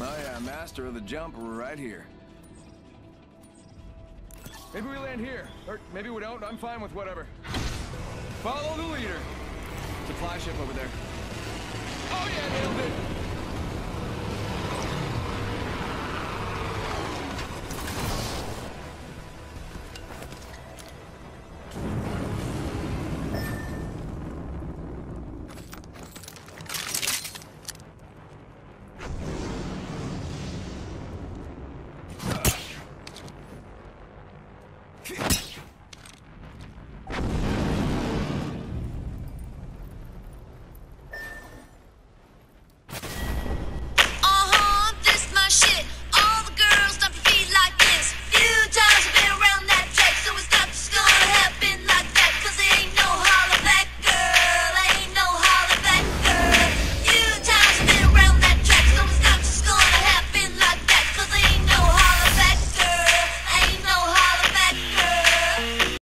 Oh yeah, master of the jump right here. Maybe we land here, or maybe we don't. I'm fine with whatever. Follow the leader. Supply ship over there. Oh yeah,